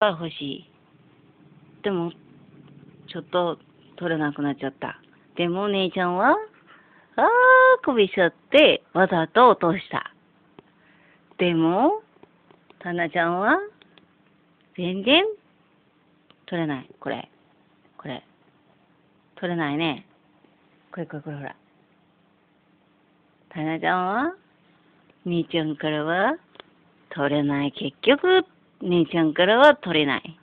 は欲しい。でも、ちょっと取れなくなっちゃった。でも姉ちゃんは、あー、首しちゃってわざと落とした。でも、タナちゃんは、全然取れない。これ。これ。取れないね。これこれこれほら。タナちゃんは、兄ちゃんからは取れない。結局、姉ちゃんからは取れない。